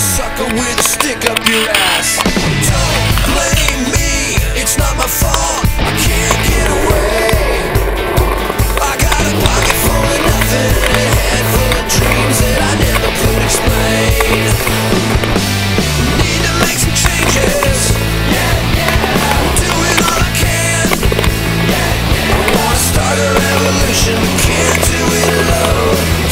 sucker with a stick up your ass. Don't blame me, it's not my fault. I can't get away. I got a pocket full of nothing and a head full of dreams that I never could explain. Need to make some changes. Yeah, yeah. Doing all I can. Yeah, yeah. I wanna start a revolution, can't do it alone.